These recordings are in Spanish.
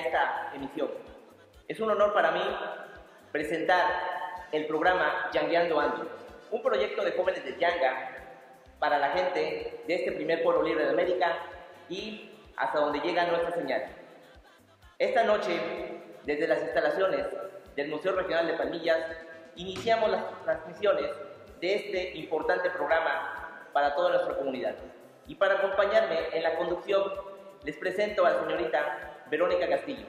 esta emisión. Es un honor para mí presentar el programa Yangueando Ando, un proyecto de jóvenes de Yanga para la gente de este primer pueblo libre de América y hasta donde llega nuestra señal. Esta noche, desde las instalaciones del Museo Regional de Palmillas, iniciamos las transmisiones de este importante programa para toda nuestra comunidad. Y para acompañarme en la conducción, les presento a la señorita Verónica Castillo.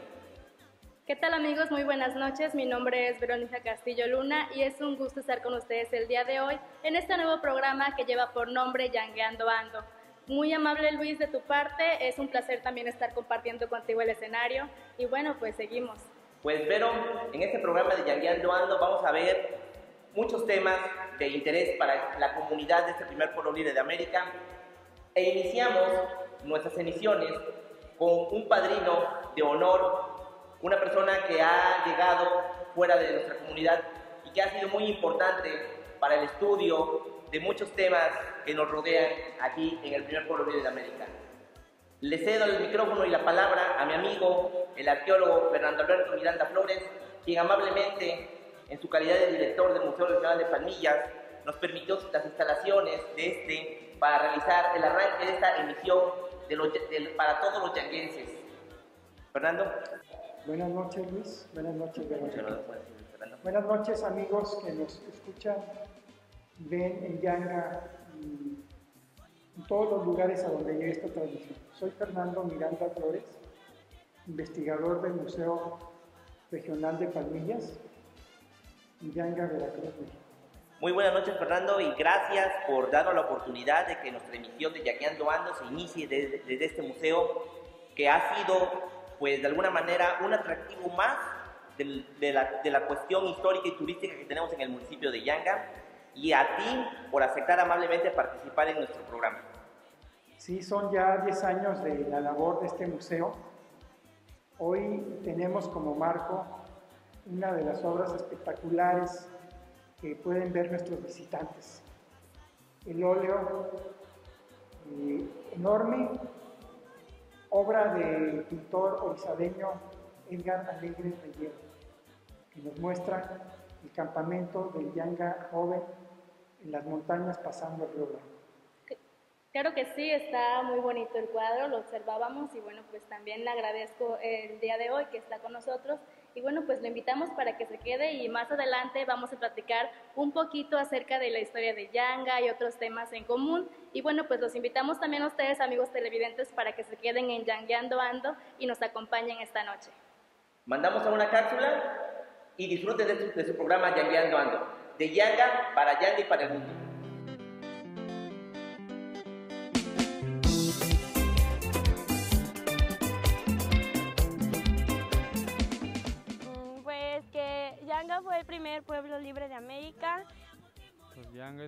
¿Qué tal amigos? Muy buenas noches. Mi nombre es Verónica Castillo Luna y es un gusto estar con ustedes el día de hoy en este nuevo programa que lleva por nombre Yangueando Ando. Muy amable Luis de tu parte, es un placer también estar compartiendo contigo el escenario y bueno, pues seguimos. Pues Vero, en este programa de Yangueando Ando vamos a ver muchos temas de interés para la comunidad de este primer pueblo libre de América e iniciamos nuestras emisiones con un padrino de honor, una persona que ha llegado fuera de nuestra comunidad y que ha sido muy importante para el estudio de muchos temas que nos rodean aquí en el primer pueblo de América. Le cedo el micrófono y la palabra a mi amigo, el arqueólogo Fernando Alberto Miranda Flores, quien amablemente en su calidad de director del Museo Nacional de Palmillas, nos permitió las instalaciones de este para realizar el arranque de esta emisión de los, de, para todos los yanguenses. Fernando. Buenas noches, Luis. Buenas noches, Verónica. Buenas noches, amigos que nos escuchan, ven en Yanga y en todos los lugares a donde llega esta transmisión. Soy Fernando Miranda Flores, investigador del Museo Regional de Palmillas, Yanga, Veracruz, Muy buenas noches, Fernando, y gracias por darnos la oportunidad de que nuestra emisión de Yaqueando Ando se inicie desde, desde, este museo, que ha sido, pues, de alguna manera, un atractivo más de, de, la, de la cuestión histórica y turística que tenemos en el municipio de Yanga, y a ti por aceptar amablemente participar en nuestro programa. Sí, son ya 10 años de la labor de este museo. Hoy tenemos como marco una de las obras espectaculares que pueden ver nuestros visitantes. El óleo eh, enorme, obra del pintor orizadeño Edgar Alegre Reyero, que nos muestra el campamento del Yanga joven en las montañas pasando el río. Claro que sí, está muy bonito el cuadro, lo observábamos y bueno, pues también le agradezco el día de hoy que está con nosotros y bueno, pues lo invitamos para que se quede y más adelante vamos a platicar un poquito acerca de la historia de Yanga y otros temas en común. Y bueno, pues los invitamos también a ustedes, amigos televidentes, para que se queden en Yangueando Ando y nos acompañen esta noche. Mandamos a una cápsula y disfruten de su, programa Yangueando Ando. De Yanga para Yanga y para el mundo.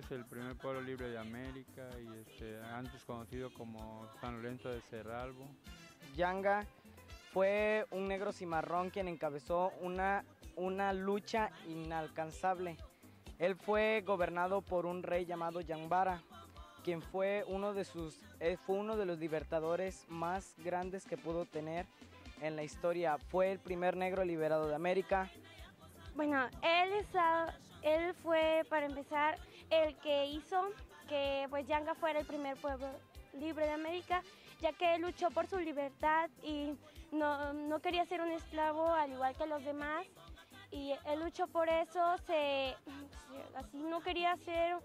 Es el primer pueblo libre de América y este, antes conocido como San Lorenzo de Cerralbo. Yanga fue un negro cimarrón quien encabezó una, una lucha inalcanzable. Él fue gobernado por un rey llamado Yambara, quien fue uno de sus fue uno de los libertadores más grandes que pudo tener en la historia. Fue el primer negro liberado de América. Bueno, él, está, él fue, para empezar, el que hizo que pues Yanga fuera el primer pueblo libre de América, ya que luchó por su libertad y no, no quería ser un esclavo al igual que los demás. Y él luchó por eso, se, así no quería ser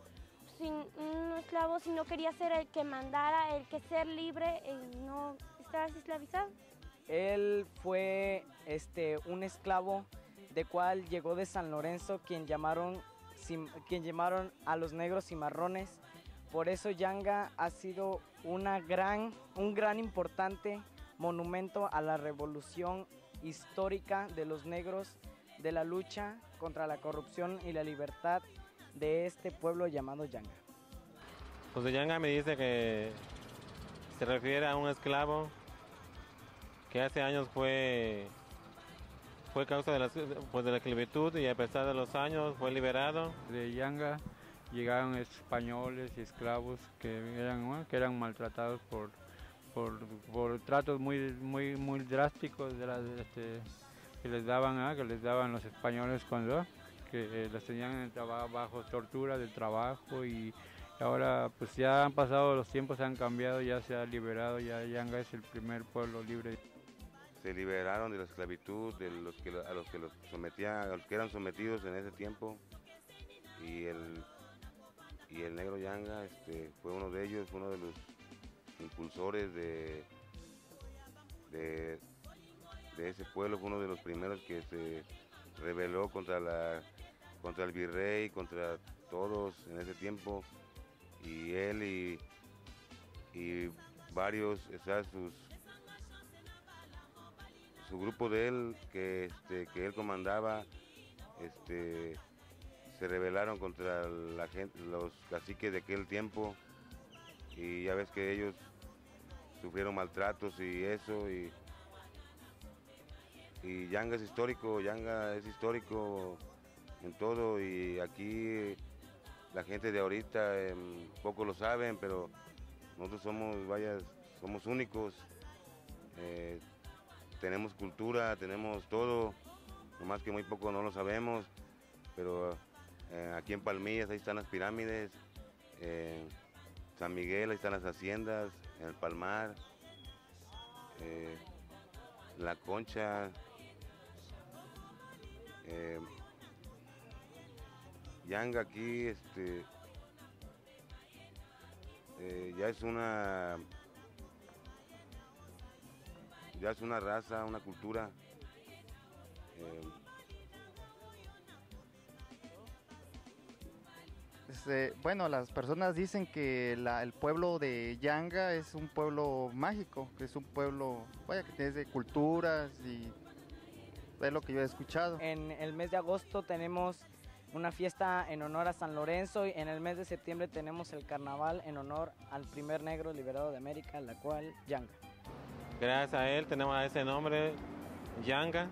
sin un esclavo, sino quería ser el que mandara, el que ser libre y no estar esclavizado. Él fue este, un esclavo de cual llegó de San Lorenzo, quien llamaron, quien llamaron a los negros cimarrones. Por eso Yanga ha sido una gran, un gran importante monumento a la revolución histórica de los negros, de la lucha contra la corrupción y la libertad de este pueblo llamado Yanga. Pues Yanga me dice que se refiere a un esclavo que hace años fue fue causa de la, pues de la esclavitud y a pesar de los años fue liberado. De Yanga llegaron españoles y esclavos que eran, que eran maltratados por, por, por tratos muy, muy, muy drásticos este, que les daban, ¿ah? que les daban los españoles cuando que eh, los tenían en trabajo, bajo tortura del trabajo y ahora pues ya han pasado los tiempos, han cambiado, ya se ha liberado, ya Yanga es el primer pueblo libre. Se liberaron de la esclavitud, de los que, a los que los sometían, a los que eran sometidos en ese tiempo. Y el, y el negro Yanga este, fue uno de ellos, uno de los impulsores de, de, ese pueblo, fue uno de los primeros que se rebeló contra la contra el virrey, contra todos en ese tiempo, y él y, y varios, o sus, su grupo de él que, este, que él comandaba, este, se rebelaron contra la gente, los caciques de aquel tiempo, y ya ves que ellos sufrieron maltratos y eso, y, y Yanga es histórico, Yanga es histórico en todo y aquí la gente de ahorita eh, poco lo saben, pero nosotros somos, vaya, somos únicos, eh, tenemos cultura, tenemos todo, nomás que muy poco no lo sabemos, pero eh, aquí en Palmillas ahí están las pirámides, en San Miguel ahí están las haciendas, en el Palmar, eh, la Concha, eh, Yanga aquí este, eh, ya es una ya es una raza, una cultura. eh, Este, bueno, las personas dicen que la- el pueblo de Yanga es un pueblo mágico, que es un pueblo, vaya, que tiene de culturas y es lo que yo he escuchado. En el mes de agosto tenemos una fiesta en honor a San Lorenzo y en el mes de septiembre tenemos el carnaval en honor al primer negro liberado de América, la cual Yanga. Gracias a él tenemos a ese nombre, Yanga,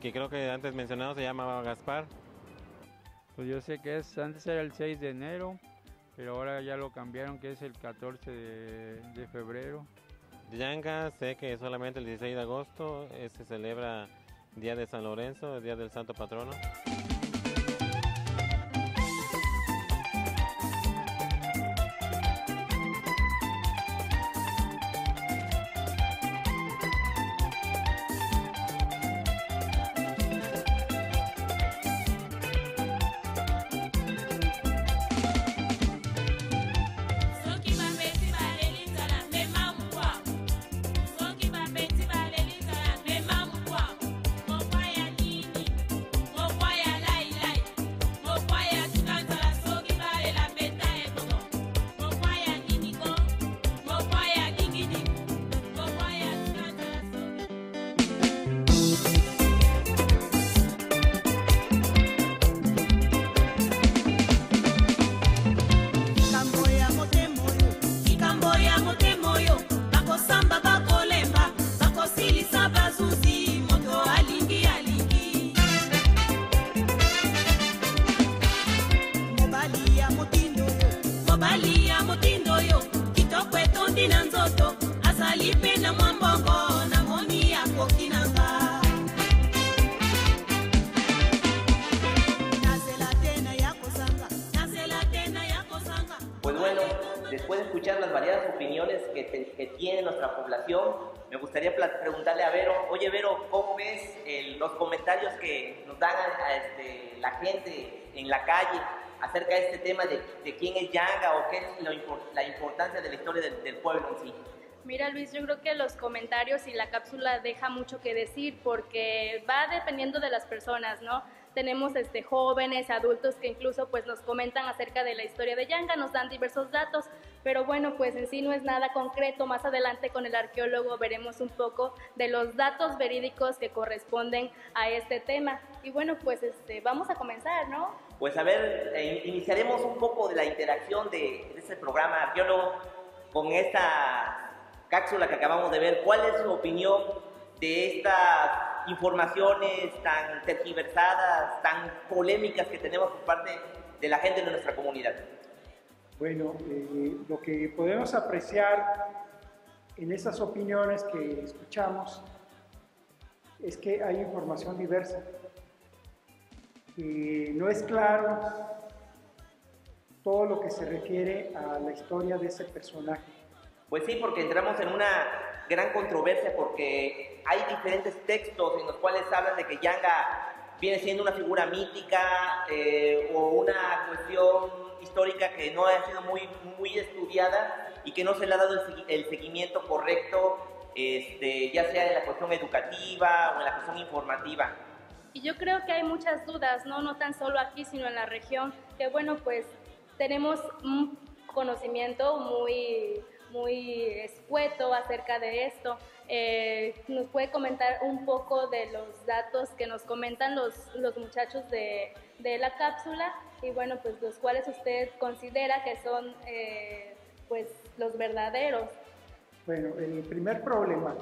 que creo que antes mencionado se llamaba Gaspar. Pues yo sé que es, antes era el 6 de enero, pero ahora ya lo cambiaron que es el 14 de, de febrero. Yanga, sé que solamente el 16 de agosto eh, se celebra Día de San Lorenzo, el Día del Santo Patrono. Gente en la calle acerca de este tema de, de quién es Yanga o qué es lo la importancia de la historia del, del pueblo en sí? Mira Luis, yo creo que los comentarios y la cápsula deja mucho que decir porque va dependiendo de las personas, ¿no? Tenemos este, jóvenes, adultos que incluso pues nos comentan acerca de la historia de Yanga, nos dan diversos datos, pero bueno, pues en sí no es nada concreto. Más adelante con el arqueólogo veremos un poco de los datos verídicos que corresponden a este tema. Y bueno, pues este, vamos a comenzar, ¿no? Pues a ver, eh, iniciaremos un poco de la interacción de, de este programa arqueólogo con esta cápsula que acabamos de ver. ¿Cuál es su opinión de estas informaciones tan tergiversadas, tan polémicas que tenemos por parte de la gente de nuestra comunidad? Bueno, eh, lo que podemos apreciar en esas opiniones que escuchamos es que hay información diversa. Y no es claro todo lo que se refiere a la historia de ese personaje. Pues sí, porque entramos en una gran controversia porque hay diferentes textos en los cuales hablan de que Yanga viene siendo una figura mítica eh, o una cuestión histórica que no ha sido muy, muy estudiada y que no se le ha dado el, el seguimiento correcto, este, ya sea en la cuestión educativa o en la cuestión informativa. Y yo creo que hay muchas dudas, ¿no? No tan solo aquí, sino en la región, que bueno, pues tenemos un conocimiento muy, muy escueto acerca de esto. Eh, ¿Nos puede comentar un poco de los datos que nos comentan los, los muchachos de, de la cápsula? Y bueno, pues los cuales usted considera que son eh, pues los verdaderos. Bueno, el primer problema,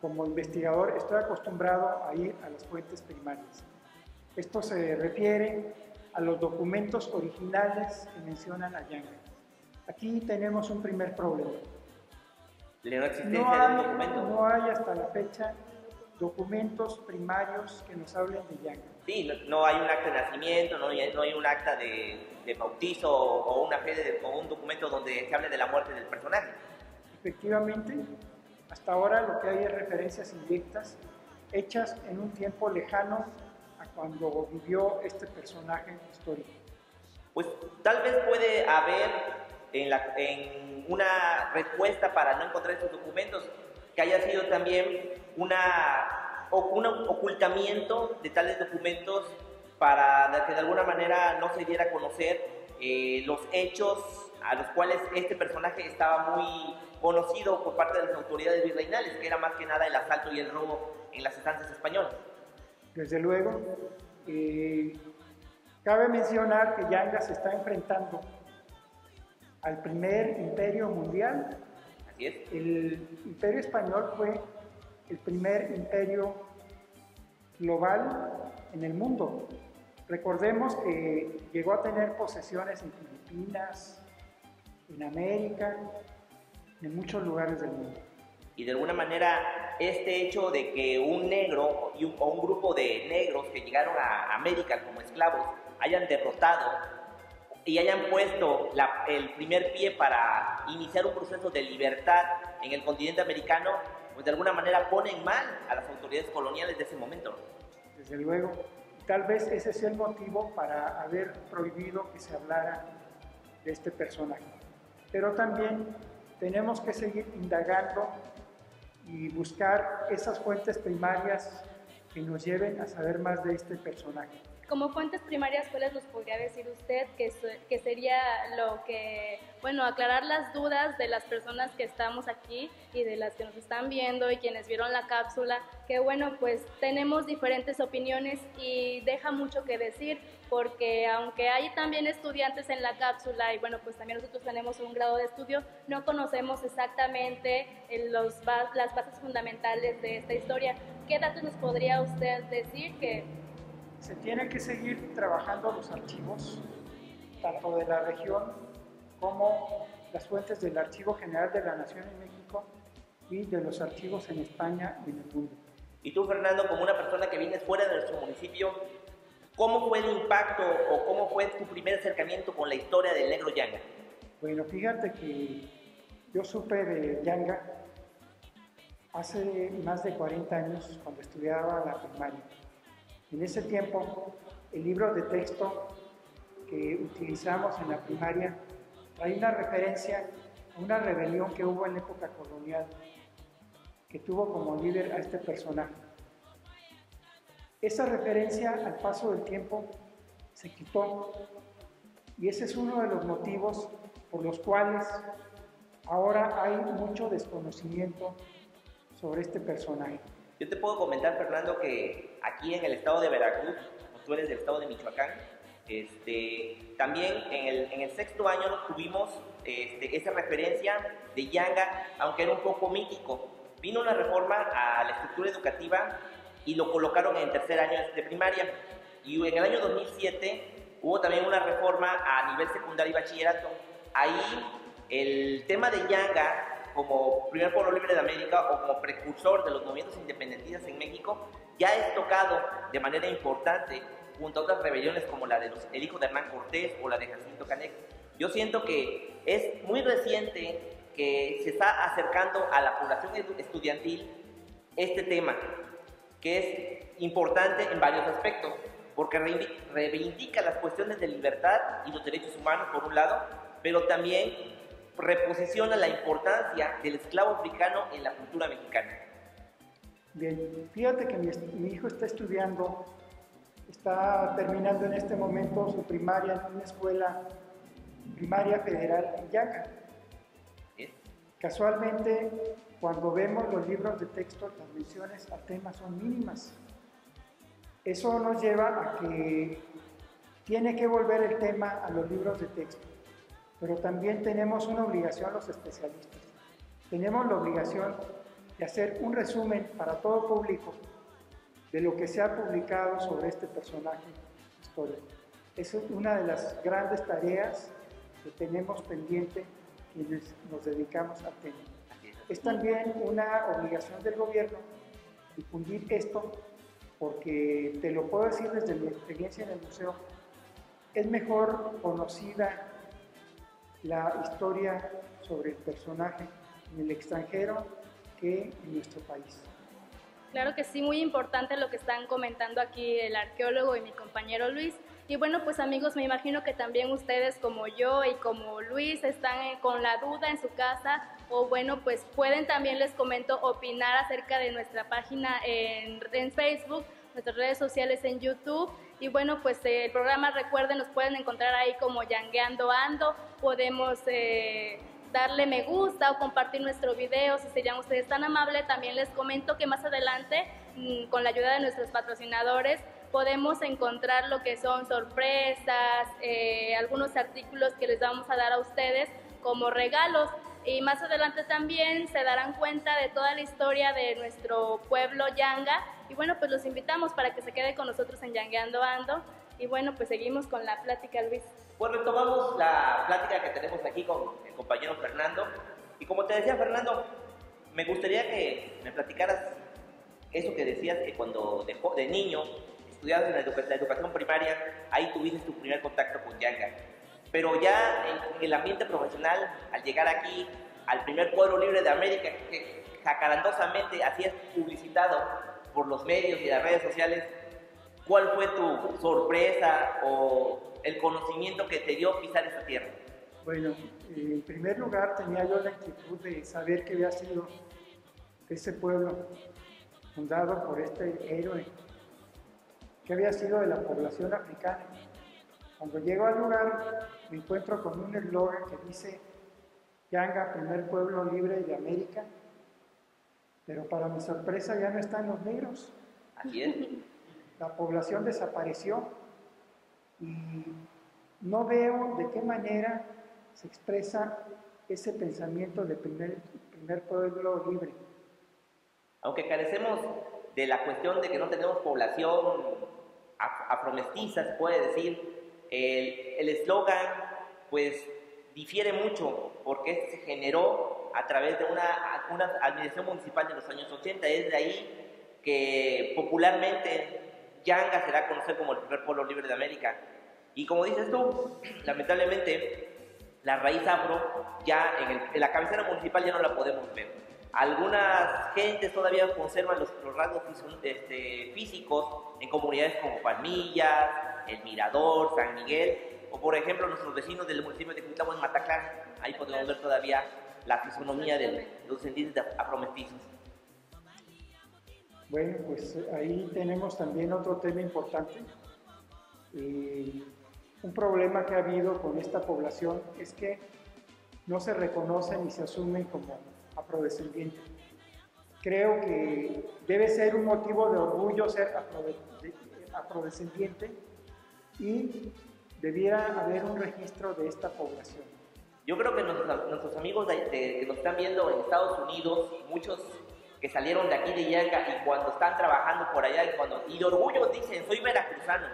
como investigador, estoy acostumbrado a ir a las fuentes primarias. Esto se refiere a los documentos originales que mencionan a Yanga. Aquí tenemos un primer problema. La no existencia hay, documento. no hay hasta la fecha documentos primarios que nos hablen de Yanga. Sí, no, no hay un acta de nacimiento, no hay, no hay un acta de, de bautizo o, o una fe de- o un documento donde se hable de la muerte del personaje. Efectivamente, hasta ahora lo que hay es referencias indirectas hechas en un tiempo lejano a cuando vivió este personaje histórico. Pues tal vez puede haber en, una respuesta para no encontrar estos documentos que haya sido también una, un ocultamiento de tales documentos para que de alguna manera no se diera a conocer eh, los hechos a los cuales este personaje estaba muy conocido por parte de las autoridades virreinales, que era más que nada el asalto y el robo en las estancias españolas. Desde luego, eh, cabe mencionar que Yanga se está enfrentando al primer imperio mundial. Así es. El imperio español fue el primer imperio global en el mundo. Recordemos que llegó a tener posesiones en Filipinas, en América, en muchos lugares del mundo. Y de alguna manera, este hecho de que un negro y un, o un grupo de negros que llegaron a América como esclavos hayan derrotado y hayan puesto la- el primer pie para iniciar un proceso de libertad en el continente americano, pues de alguna manera ponen mal a las autoridades coloniales de ese momento. Desde luego, tal vez ese sea el motivo para haber prohibido que se hablara de este personaje. Pero también tenemos que seguir indagando y buscar esas fuentes primarias que nos lleven a saber más de este personaje. Como fuentes primarias, ¿cuáles nos podría decir usted que, que sería lo que, bueno, aclarar las dudas de las personas que estamos aquí y de las que nos están viendo y quienes vieron la cápsula? Que bueno, pues tenemos diferentes opiniones y deja mucho que decir porque aunque hay también estudiantes en la cápsula y bueno, pues también nosotros tenemos un grado de estudio, no conocemos exactamente eh, los las bases fundamentales de esta historia. ¿Qué datos nos podría usted decir que Se tienen que seguir trabajando los archivos, tanto de la región como las fuentes del Archivo General de la Nación en México y de los archivos en España y en el mundo. Y tú, Fernando, como una persona que vienes fuera de nuestro municipio, ¿cómo fue el impacto o cómo fue tu primer acercamiento con la historia del negro Yanga? Bueno, fíjate que yo supe de Yanga hace más de 40 años cuando estudiaba la primaria. En ese tiempo, el libro de texto que utilizamos en la primaria trae una referencia a una rebelión que hubo en la época colonial, que tuvo como líder a este personaje. Esa referencia al paso del tiempo se quitó y ese es uno de los motivos por los cuales ahora hay mucho desconocimiento sobre este personaje. Yo te puedo comentar, Fernando, que aquí en el estado de Veracruz, tú eres del estado de Michoacán, este, también en el, en el sexto año tuvimos este, esa referencia de Yanga, aunque era un poco mítico. Vino una reforma a la estructura educativa y lo colocaron en tercer año de primaria. Y en el año 2007 hubo también una reforma a nivel secundario y bachillerato. Ahí el tema de Yanga como primer pueblo libre de América o como precursor de los movimientos independentistas en México ya es tocado de manera importante junto a otras rebeliones como la de los, el hijo de Hernán Cortés o la de Jacinto Canek. Yo siento que es muy reciente que se está acercando a la población estudiantil este tema, que es importante en varios aspectos, porque reivindica las cuestiones de libertad y los derechos humanos por un lado, pero también reposiciona la importancia del esclavo africano en la cultura mexicana. Bien, fíjate que mi, hijo está estudiando, está terminando en este momento su primaria en una escuela primaria federal en Yaca. ¿sí? Casualmente, cuando vemos los libros de texto, las menciones al tema son mínimas. Eso nos lleva a que tiene que volver el tema a los libros de texto, pero también tenemos una obligación los especialistas. Tenemos la obligación de hacer un resumen para todo público de lo que se ha publicado sobre este personaje histórico. Es una de las grandes tareas que tenemos pendiente quienes nos dedicamos al tema. Es también una obligación del gobierno difundir esto, porque te lo puedo decir desde mi experiencia en el museo, es mejor conocida la historia sobre el personaje en el extranjero que en nuestro país. Claro que sí, muy importante lo que están comentando aquí el arqueólogo y mi compañero Luis. Y bueno, pues amigos, me imagino que también ustedes como yo y como Luis están eh, con la duda en su casa o bueno, pues pueden también, les comento, opinar acerca de nuestra página en, en Facebook, nuestras redes sociales en YouTube. Y bueno, pues eh, el programa, recuerden, nos pueden encontrar ahí como Yangueando Ando. Podemos eh, darle me gusta o compartir nuestro video si serían ustedes tan amables. También les comento que más adelante, mm, con la ayuda de nuestros patrocinadores, podemos encontrar lo que son sorpresas, eh, algunos artículos que les vamos a dar a ustedes como regalos. Y más adelante también se darán cuenta de toda la historia de nuestro pueblo Yanga. Y bueno, pues los invitamos para que se quede con nosotros en Yangueando Ando. Y bueno, pues seguimos con la plática, Luis. Pues retomamos la plática que tenemos aquí con el compañero Fernando. Y como te decía Fernando, me gustaría que me platicaras eso que decías que cuando de, de niño estudiabas en la, la educación primaria, ahí tuviste tu primer contacto con Yanga. Pero ya en el ambiente profesional, al llegar aquí al primer pueblo libre de América, que jacarandosamente así es publicitado por los medios y las redes sociales, ¿cuál fue tu sorpresa o el conocimiento que te dio pisar esa tierra? Bueno, en primer lugar tenía yo la inquietud de saber que había sido ese pueblo fundado por este héroe, que había sido de la población africana. Cuando llego al lugar me encuentro con un eslogan que dice Yanga, primer pueblo libre de América, pero para mi sorpresa ya no están los negros. Así es. La población desapareció y no veo de qué manera se expresa ese pensamiento de primer, primer pueblo libre. Aunque carecemos de la cuestión de que no tenemos población af- afromestiza, se puede decir, el el eslogan pues difiere mucho porque este se generó a través de una, una administración municipal de los años 80. Es de ahí que popularmente Yanga será conocido como el primer pueblo libre de América. Y como dices tú, lamentablemente la raíz afro ya en, el- en la cabecera municipal ya no la podemos ver. Algunas gentes todavía conservan los, los rasgos este, físicos en comunidades como Palmillas, El Mirador, San Miguel, o por ejemplo nuestros vecinos del municipio de Cuitlavo en Mataclán. Ahí podemos ver todavía la fisonomía de los descendientes de. Bueno, pues eh, ahí tenemos también otro tema importante. Eh, un problema que ha habido con esta población es que no se reconocen ni se asumen como afrodescendientes. Creo que debe ser un motivo de orgullo ser de- afrodescendiente y debiera haber un registro de esta población. Yo creo que nuestros, nuestros amigos de- de- que nos están viendo en Estados Unidos, muchos que salieron de aquí de Yanga y cuando están trabajando por allá y, cuando, y de orgullo dicen, soy veracruzano,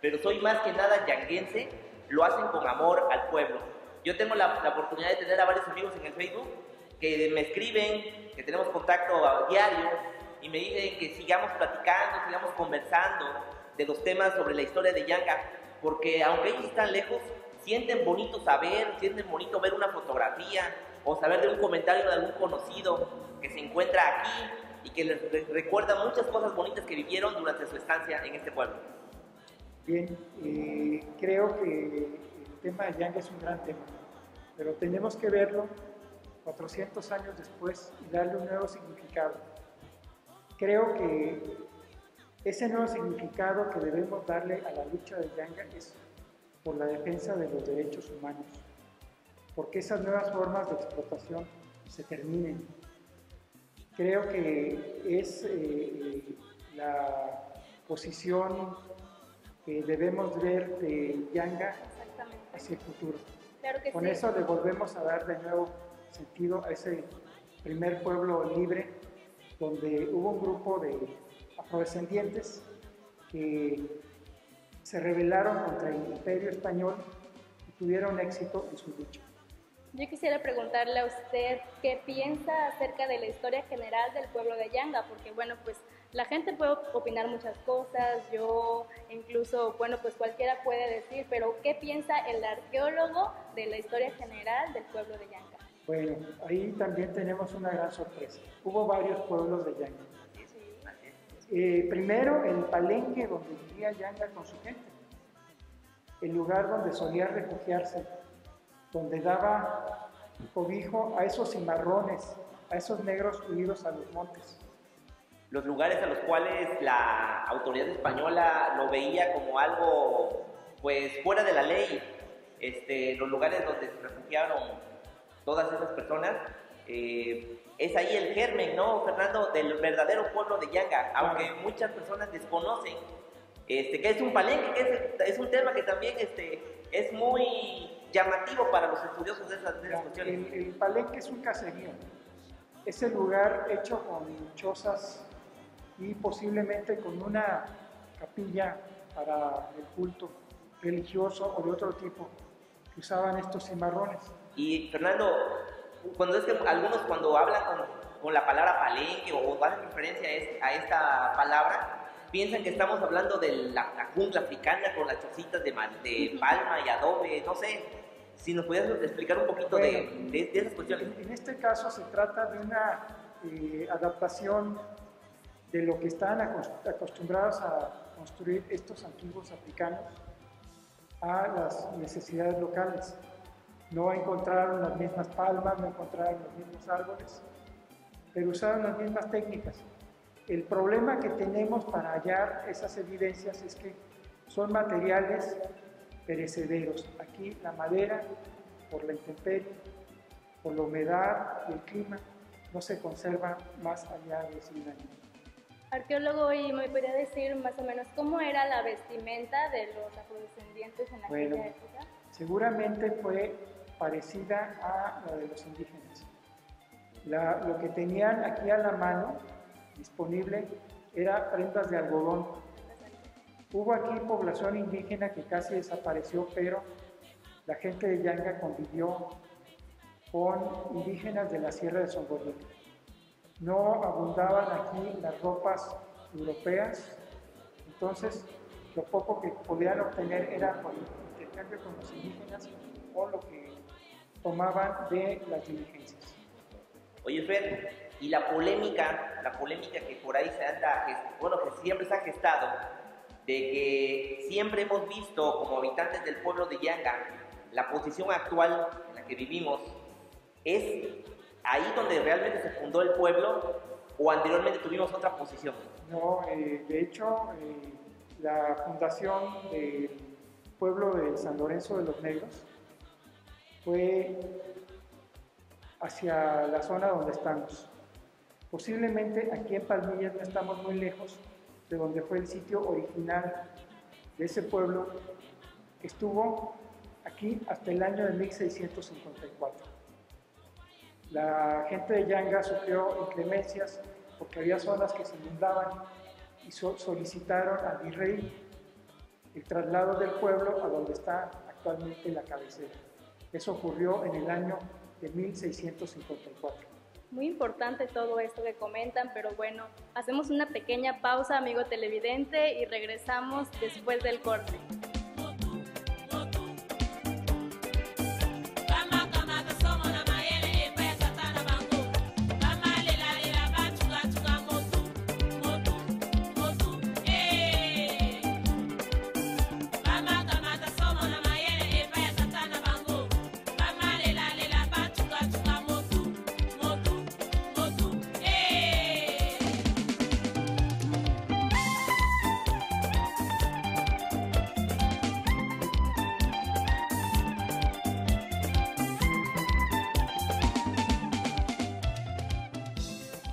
pero soy más que nada yanguense, lo hacen con amor al pueblo. Yo tengo la, la oportunidad de tener a varios amigos en el Facebook que me escriben, que tenemos contacto a diario y me dicen que sigamos platicando, sigamos conversando de los temas sobre la historia de Yanga, porque aunque ellos están lejos, sienten bonito saber, sienten bonito ver una fotografía o saber de un comentario de algún conocido que se encuentra aquí y que les re- recuerda muchas cosas bonitas que vivieron durante su estancia en este pueblo. Bien, eh, creo que el tema de Yang es un gran tema, pero tenemos que verlo 400 años después y darle un nuevo significado. Creo que ese nuevo significado que debemos darle a la lucha de Yanga es por la defensa de los derechos humanos, porque esas nuevas formas de explotación se terminen. Creo que es eh, la posición que debemos ver de Yanga hacia el futuro. Claro que Con sí. eso le volvemos a dar de nuevo sentido a ese primer pueblo libre, donde hubo un grupo de afrodescendientes que se rebelaron contra el imperio español y tuvieron éxito en su lucha. Yo quisiera preguntarle a usted qué piensa acerca de la historia general del pueblo de Yanga, porque bueno, pues la gente puede opinar muchas cosas, yo incluso, bueno, pues cualquiera puede decir, pero ¿qué piensa el arqueólogo de la historia general del pueblo de Yanga? Bueno, ahí también tenemos una gran sorpresa. Hubo varios pueblos de Yanga. Eh, primero, el palenque donde vivía Yanga con su gente. El lugar donde solía refugiarse, donde daba cobijo a esos cimarrones, a esos negros huidos a los montes. Los lugares a los cuales la autoridad española lo veía como algo pues fuera de la ley, este, los lugares donde se refugiaron todas esas personas, eh, es ahí el germen, ¿no, Fernando? Del verdadero pueblo de Yanga, aunque muchas personas desconocen este, que es un palenque, que es, es un tema que también este, es muy llamativo para los estudiosos de esas, de esas cuestiones. El, el palenque es un caserío. Es el lugar hecho con chozas y posiblemente con una capilla para el culto religioso o de otro tipo que usaban estos cimarrones. Y Fernando, cuando es que algunos cuando hablan con, con la palabra palenque o hacen referencia a, es- a esta palabra, piensan que estamos hablando de la, la jungla africana con las chocitas de, de palma y adobe, no sé. Si nos pudieras explicar un poquito de, Bueno. de- de esas cuestiones. En, en este caso se trata de una eh, adaptación de lo que acos- acostumbrados a construir estos antiguos africanos a las necesidades locales. No encontraron las mismas palmas, no encontraron los mismos árboles, pero usaron las mismas técnicas. El problema que tenemos para hallar esas evidencias es que son materiales perecederos. Aquí la madera, por la intemperie, por la humedad y el clima, no se conserva más allá de 100 años. Arqueólogo, ¿y me podría decir más o menos cómo era la vestimenta de los afrodescendientes en aquella Bueno. época? Seguramente fue parecida a la de los indígenas. Lo que tenían aquí a la mano disponible era prendas de algodón. Hubo aquí población indígena que casi desapareció, pero la gente de Yanga convivió con indígenas de la Sierra de Songoyeca. No abundaban aquí las ropas europeas, entonces lo poco que podían obtener era por intercambio con los indígenas o lo que tomaban de las diligencias. Oye, Fer, y la polémica, la polémica que por ahí se anda, bueno, que siempre se ha gestado, de que siempre hemos visto como habitantes del pueblo de Yanga, la posición actual en la que vivimos, es ahí donde realmente se fundó el pueblo o anteriormente tuvimos otra posición. No, eh, de hecho, eh, la fundación del pueblo de San Lorenzo de los Negros fue hacia la zona donde estamos. Posiblemente aquí en Palmillas no estamos muy lejos de donde fue el sitio original de ese pueblo que estuvo aquí hasta el año de 1654. La gente de Yanga sufrió inclemencias porque había zonas que se inundaban y so- solicitaron al virrey el traslado del pueblo a donde está actualmente la cabecera. Eso ocurrió en el año de 1654. Muy importante todo esto que comentan, pero bueno, hacemos una pequeña pausa, amigo televidente, y regresamos después del corte.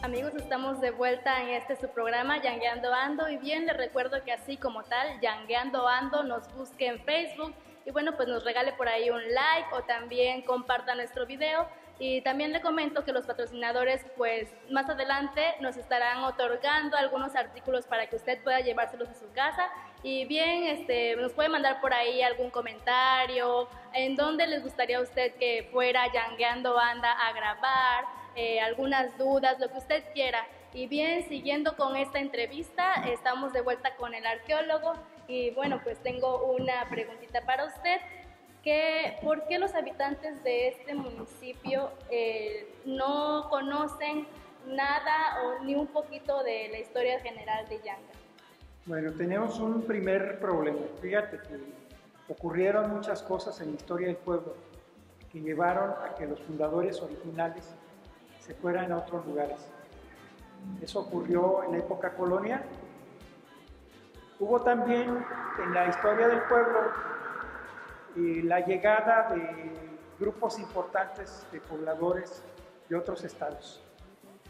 Amigos, estamos de vuelta en este su programa, Yangueando Ando. Y bien, les recuerdo que así como tal, Yangueando Ando nos busque en Facebook. Y bueno, pues nos regale por ahí un like o también comparta nuestro video. Y también le comento que los patrocinadores, pues más adelante nos estarán otorgando algunos artículos para que usted pueda llevárselos a su casa. Y bien, este, nos puede mandar por ahí algún comentario, en dónde les gustaría a usted que fuera Yangueando Banda a grabar, eh, algunas dudas, lo que usted quiera. Y bien, siguiendo con esta entrevista, estamos de vuelta con el arqueólogo y bueno, pues tengo una preguntita para usted. Que, ¿Por qué los habitantes de este municipio eh, no conocen nada o ni un poquito de la historia general de Yanga? Bueno, tenemos un primer problema. Fíjate que ocurrieron muchas cosas en la historia del pueblo que llevaron a que los fundadores originales se fueran a otros lugares. Eso ocurrió en la época colonial. Hubo también en la historia del pueblo eh, la llegada de grupos importantes de pobladores de otros estados.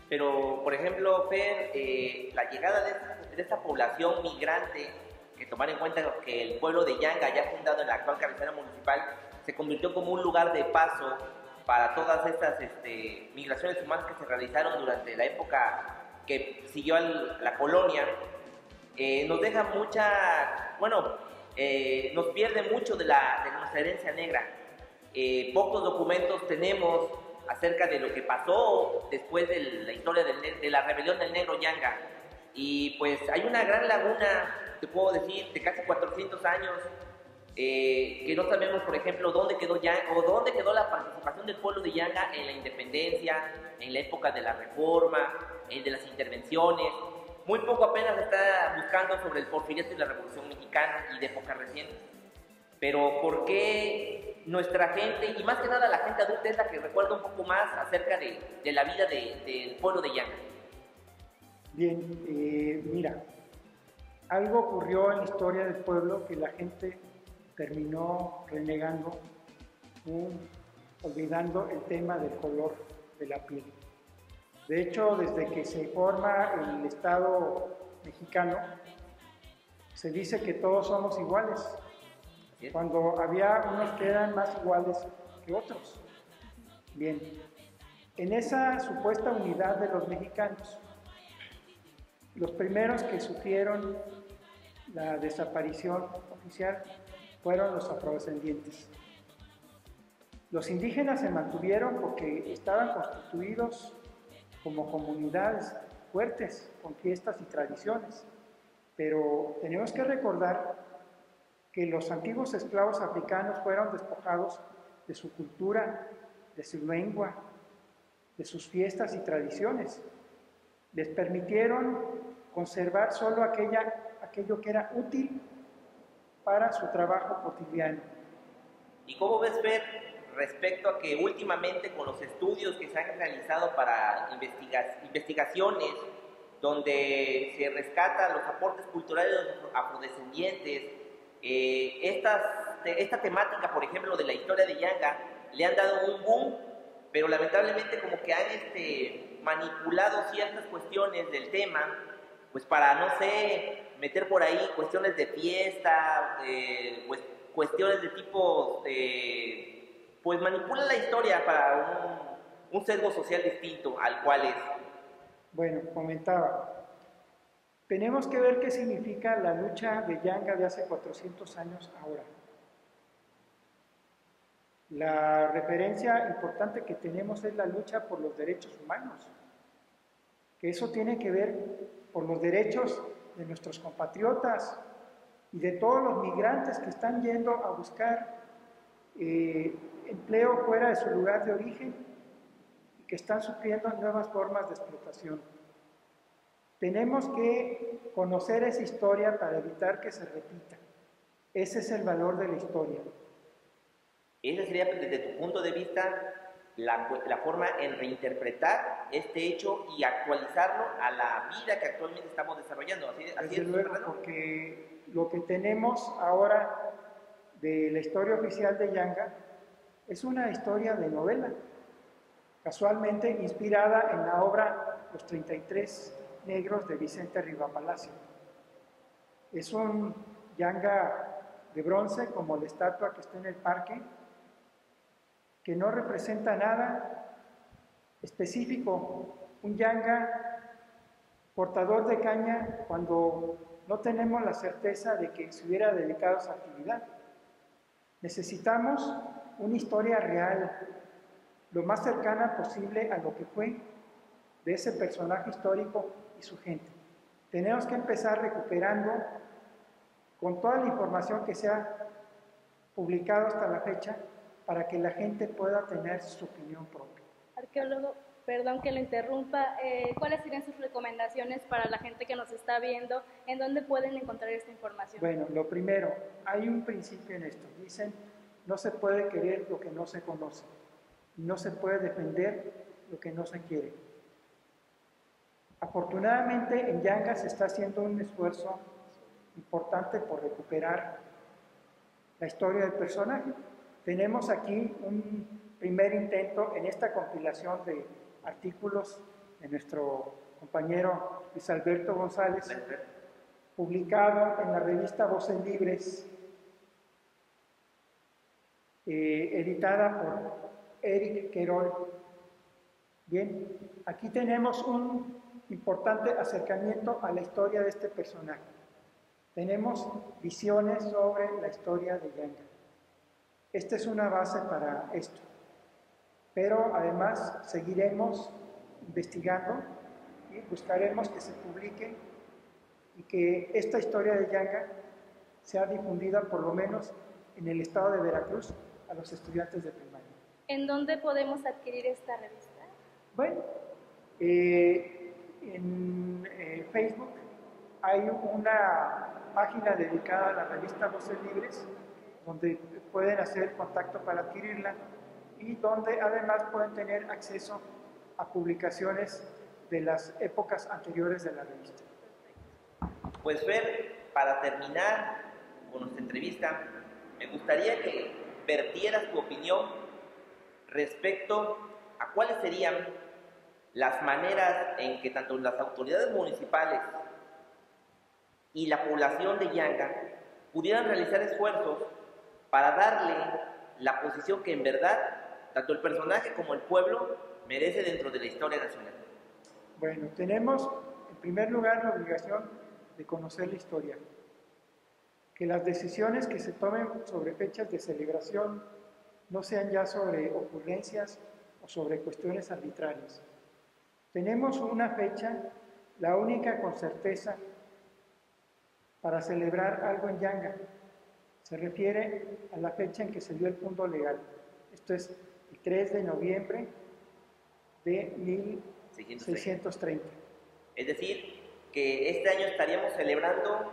Pero, por ejemplo, Fer, eh, la llegada de de esta población migrante, que tomar en cuenta que el pueblo de Yanga, ya fundado en la actual cabecera municipal, se convirtió como un lugar de paso para todas estas este, migraciones humanas que se realizaron durante la época que siguió al- la colonia, eh, nos deja mucha, bueno, eh, nos pierde mucho de, la, de nuestra herencia negra. Eh, pocos documentos tenemos acerca de lo que pasó después de la historia del de la rebelión del negro Yanga. Y pues hay una gran laguna, te puedo decir, de casi 400 años, eh, que no sabemos, por ejemplo, dónde quedó Yanga, o dónde quedó la participación del pueblo de Yanga en la independencia, en la época de la reforma, en de las intervenciones. Muy poco apenas está buscando sobre el porfiriato y la revolución mexicana y de épocas recientes. Pero ¿por qué nuestra gente, y más que nada la gente adulta, es la que recuerda un poco más acerca de, de la vida de- del pueblo de Yanga? Bien, eh, mira, algo ocurrió en la historia del pueblo que la gente terminó renegando, un- olvidando el tema del color de la piel. De hecho, desde que se forma el Estado mexicano, se dice que todos somos iguales, cuando había unos que eran más iguales que otros. Bien, en esa supuesta unidad de los mexicanos, los primeros que sufrieron la desaparición oficial fueron los afrodescendientes. Los indígenas se mantuvieron porque estaban constituidos como comunidades fuertes, con fiestas y tradiciones. Pero tenemos que recordar que los antiguos esclavos africanos fueron despojados de su cultura, de su lengua, de sus fiestas y tradiciones. Les permitieron conservar solo aquello que era útil para su trabajo cotidiano. ¿Y cómo ves, Fer, respecto a que últimamente con los estudios que se han realizado para investiga- investigaciones, donde se rescatan los aportes culturales de los afrodescendientes, eh, estas- esta temática, por ejemplo, de la historia de Yanga, le han dado un boom, pero lamentablemente como que han este, manipulado ciertas cuestiones del tema, pues para, no sé, meter por ahí cuestiones de fiesta, eh, cuestiones de tipo, eh, pues manipulan la historia para un, un sesgo social distinto al cual es. Bueno, comentaba, tenemos que ver qué significa la lucha de Yanga de hace 400 años ahora. La referencia importante que tenemos es la lucha por los derechos humanos, que eso tiene que ver por los derechos de nuestros compatriotas y de todos los migrantes que están yendo a buscar eh, empleo fuera de su lugar de origen y que están sufriendo nuevas formas de explotación. Tenemos que conocer esa historia para evitar que se repita. Ese es el valor de la historia. Esa sería, desde tu punto de vista, la, la, forma en reinterpretar este hecho y actualizarlo a la vida que actualmente estamos desarrollando. Así, así Desde es, luego, porque lo que tenemos ahora de la historia oficial de Yanga es una historia de novela, casualmente inspirada en la obra Los 33 Negros de Vicente Rivapalacio. Es un Yanga de bronce, como la estatua que está en el parque, que no representa nada específico, un Yanga portador de caña cuando no tenemos la certeza de que se hubiera dedicado a esa actividad. Necesitamos una historia real, lo más cercana posible a lo que fue de ese personaje histórico y su gente. Tenemos que empezar recuperando con toda la información que se ha publicado hasta la fecha para que la gente pueda tener su opinión propia. Arqueólogo, perdón que lo interrumpa, eh, ¿cuáles serían sus recomendaciones para la gente que nos está viendo? ¿En dónde pueden encontrar esta información? Bueno, lo primero, hay un principio en esto. Dicen, no se puede querer lo que no se conoce. No se puede defender lo que no se quiere. Afortunadamente en Yanga se está haciendo un esfuerzo importante por recuperar la historia del personaje. Tenemos aquí un primer intento en esta compilación de artículos de nuestro compañero Luis Alberto González, publicado en la revista Voces Libres, eh, editada por Eric Querol. Bien, aquí tenemos un importante acercamiento a la historia de este personaje. Tenemos visiones sobre la historia de Yanga. Esta es una base para esto. Pero además seguiremos investigando y buscaremos que se publique y que esta historia de Yanga sea difundida por lo menos en el estado de Veracruz a los estudiantes de primaria. ¿En dónde podemos adquirir esta revista? Bueno, eh, en eh, Facebook hay una página dedicada a la revista Voces Libres, donde pueden hacer contacto para adquirirla y donde además pueden tener acceso a publicaciones de las épocas anteriores de la revista. Pues Fer, para terminar con nuestra entrevista, me gustaría que vertieras tu opinión respecto a cuáles serían las maneras en que tanto las autoridades municipales y la población de Yanga pudieran realizar esfuerzos para darle la posición que en verdad tanto el personaje como el pueblo merece dentro de la historia nacional. Bueno, tenemos en primer lugar la obligación de conocer la historia, que las decisiones que se tomen sobre fechas de celebración no sean ya sobre ocurrencias o sobre cuestiones arbitrarias. Tenemos una fecha, la única con certeza, para celebrar algo en Yanga. Se refiere a la fecha en que se dio el punto legal. Esto es el 3 de noviembre de 1630. Es decir, que este año estaríamos celebrando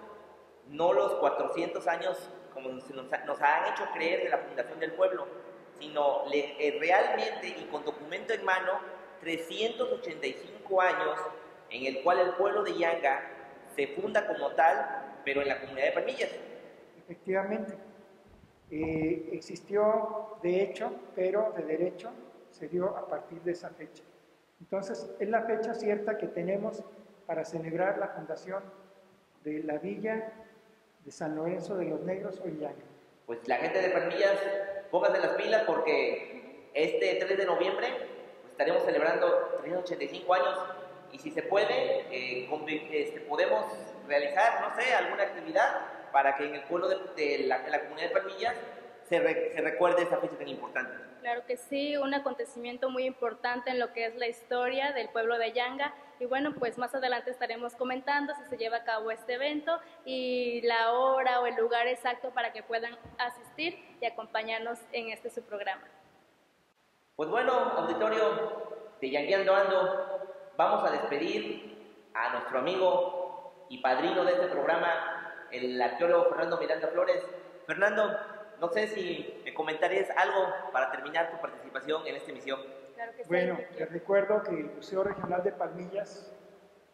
no los 400 años como nos, nos han hecho creer de la fundación del pueblo, sino eh, realmente y con documento en mano 385 años en el cual el pueblo de Yanga se funda como tal, pero en la comunidad de Palmillas. Efectivamente, eh, existió de hecho, pero de derecho se dio a partir de esa fecha. Entonces, es la fecha cierta que tenemos para celebrar la fundación de la villa de San Lorenzo de los Negros o Yanga. Pues la gente de Palmillas, pónganse las pilas porque este 3 de noviembre estaremos celebrando 385 años y si se puede, eh, este, podemos realizar, no sé, alguna actividad para que en el pueblo de, de la, en la comunidad de Palmillas se, re- se recuerde esa fecha tan importante. Claro que sí, un acontecimiento muy importante en lo que es la historia del pueblo de Yanga. Y bueno, pues más adelante estaremos comentando si se lleva a cabo este evento y la hora o el lugar exacto para que puedan asistir y acompañarnos en este su programa. Pues bueno, auditorio de Yangueando Ando, vamos a despedir a nuestro amigo y padrino de este programa, el arqueólogo Fernando Miranda Flores. Fernando, no sé si me comentarías algo para terminar tu participación en esta emisión. Claro que sí. Bueno, Enrique. les recuerdo que el Museo Regional de Palmillas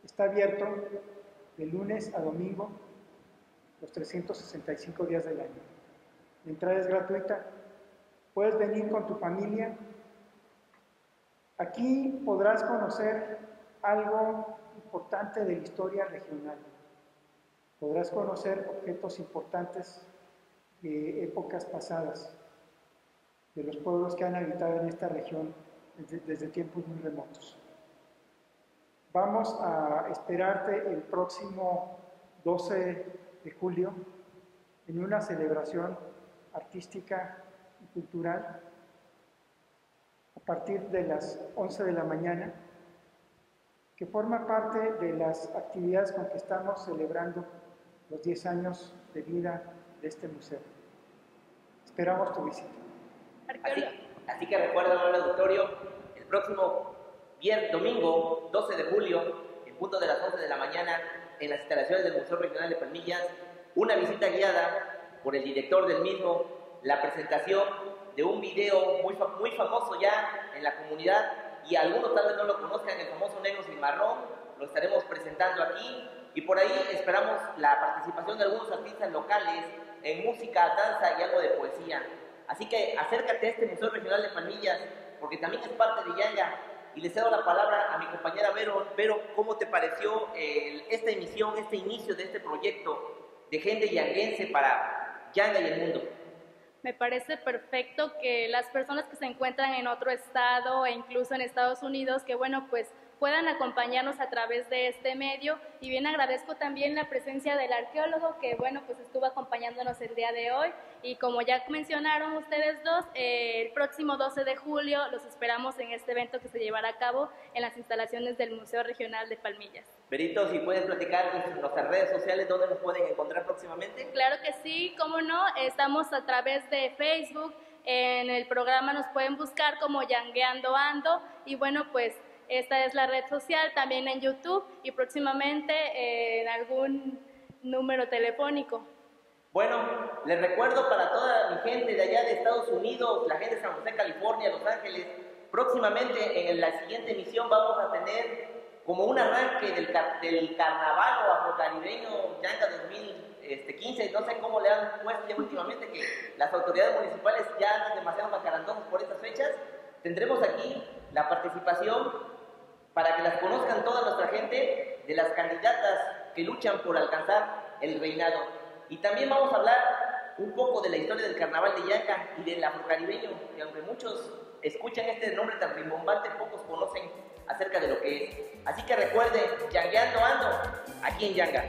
está abierto de lunes a domingo los 365 días del año. La entrada es gratuita. Puedes venir con tu familia. Aquí podrás conocer algo importante de la historia regional. Podrás conocer objetos importantes de épocas pasadas, de los pueblos que han habitado en esta región desde, tiempos muy remotos. Vamos a esperarte el próximo 12 de julio en una celebración artística y cultural a partir de las 11 de la mañana, que forma parte de las actividades con que estamos celebrando los 10 años de vida de este museo. Esperamos tu visita. Así, así que recuerden al auditorio, el próximo viernes, domingo 12 de julio, en punto de las 11 de la mañana, en las instalaciones del Museo Regional de Palmillas, una visita guiada por el director del mismo, la presentación de un video muy famoso ya en la comunidad y algunos tal vez no lo conozcan, el famoso Negro sin Marrón, lo estaremos presentando aquí y por ahí esperamos la participación de algunos artistas locales en música, danza y algo de poesía. Así que acércate a este Museo Regional de Palmillas, porque también es parte de Yanga. Y le cedo la palabra a mi compañera Vero. Vero, ¿cómo te pareció eh, esta emisión, este inicio de este proyecto de gente yanguense para Yanga y el mundo? Me parece perfecto que las personas que se encuentran en otro estado e incluso en Estados Unidos, que bueno, pues puedan acompañarnos a través de este medio. Y bien agradezco también la presencia del arqueólogo que bueno, pues estuvo acompañándonos el día de hoy. Y como ya mencionaron ustedes dos, eh, el próximo 12 de julio los esperamos en este evento que se llevará a cabo en las instalaciones del Museo Regional de Palmillas. Berito, si puedes platicar en nuestras redes sociales dónde nos pueden encontrar próximamente. Claro que sí, cómo no, estamos a través de Facebook, en el programa nos pueden buscar como Yangueando Ando y bueno, pues esta es la red social, también en YouTube y próximamente eh, en algún número telefónico. Bueno, les recuerdo para toda mi gente de allá de Estados Unidos, la gente de San José, California, Los Ángeles, próximamente en la siguiente emisión vamos a tener como un arranque del, car- del carnaval o afrocaribeño Yanga 2015, no sé cómo le han puesto ya últimamente, que las autoridades municipales ya andan demasiado macarandosos por estas fechas. Tendremos aquí la participación para que las conozcan toda nuestra gente de las candidatas que luchan por alcanzar el reinado. Y también vamos a hablar un poco de la historia del carnaval de Yanga y del afrocaribeño, que aunque muchos escuchan este nombre tan rimbombante, pocos conocen acerca de lo que es. Así que recuerden, Yangueando Ando, aquí en Yanga.